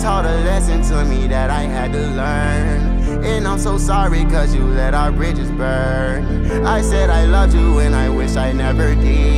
Taught a lesson to me that I had to learn. And I'm so sorry cause you let our bridges burn. I said I loved you and I wish I never did.